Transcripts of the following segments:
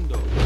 Condo.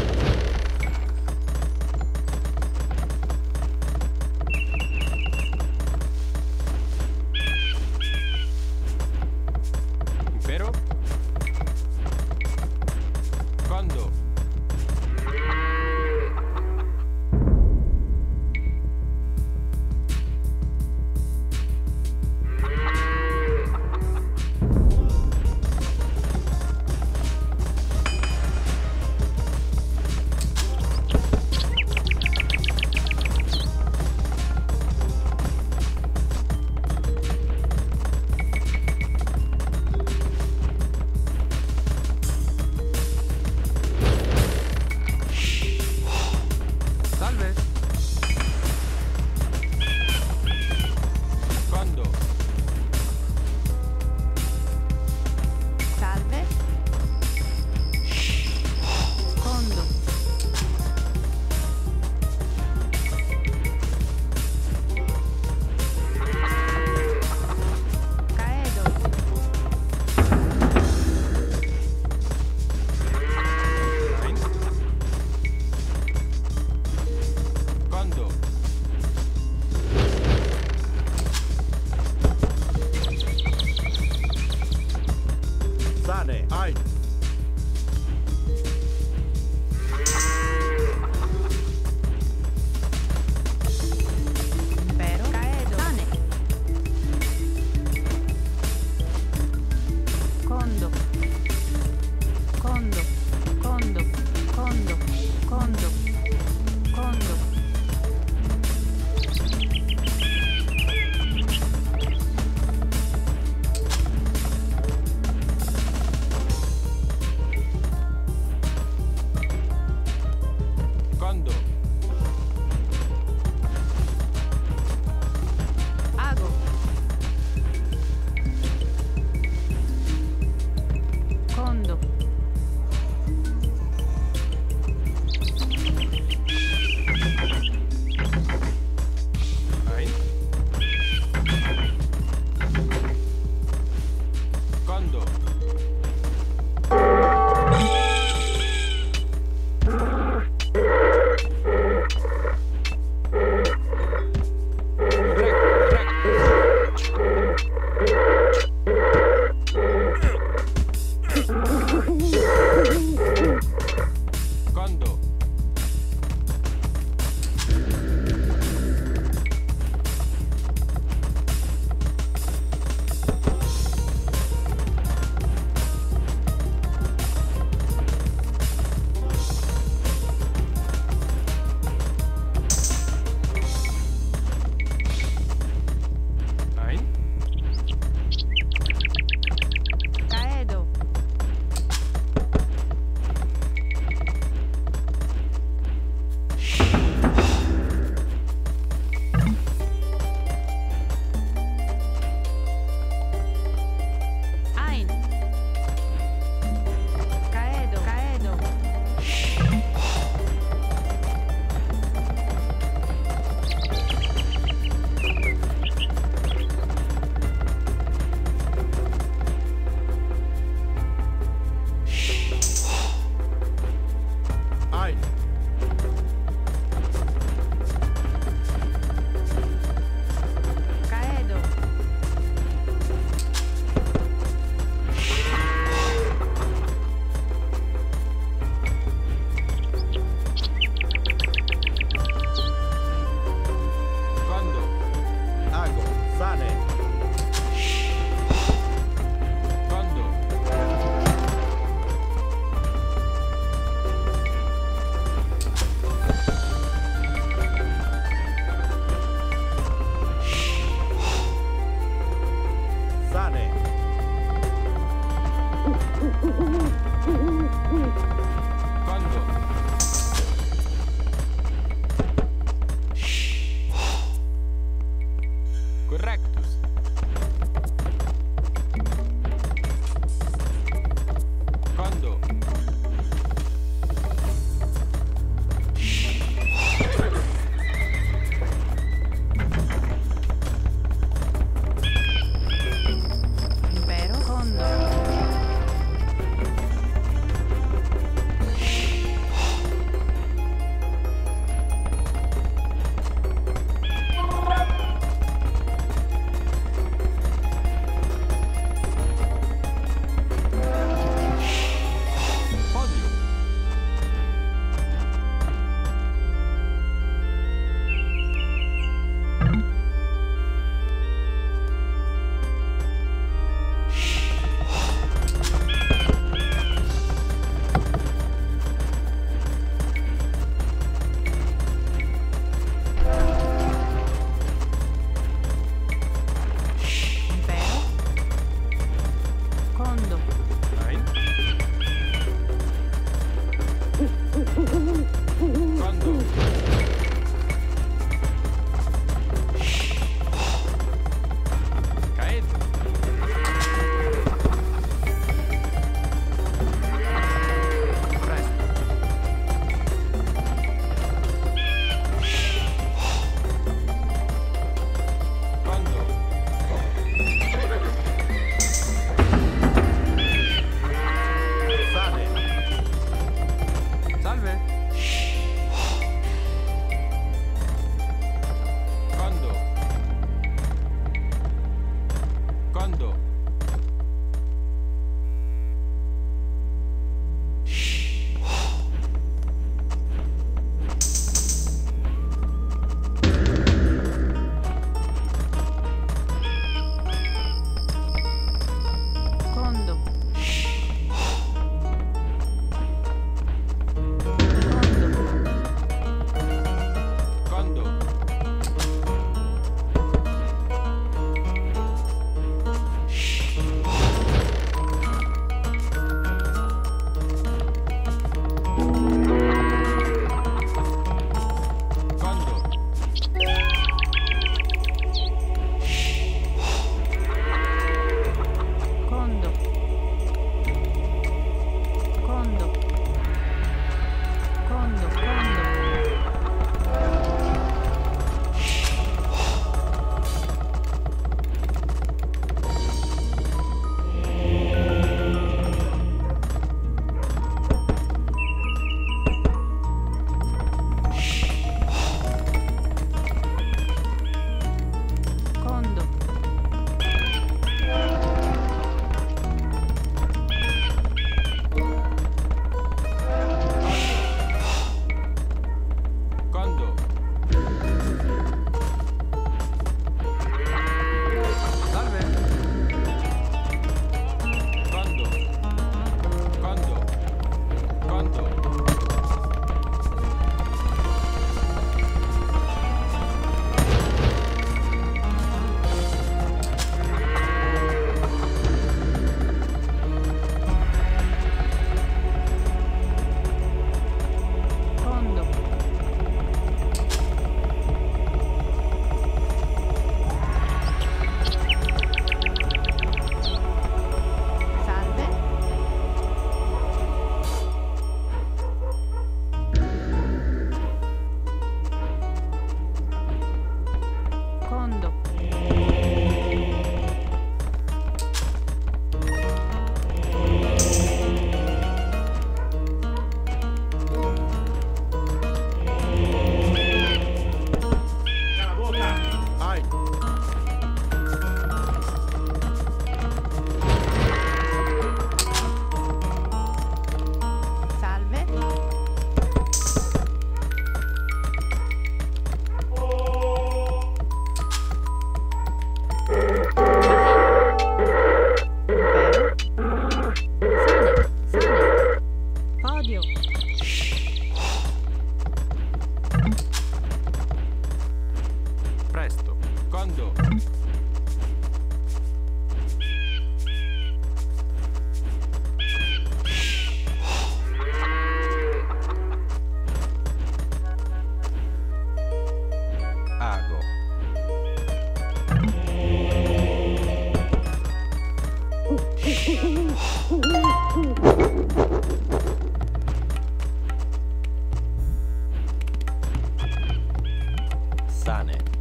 Sonic.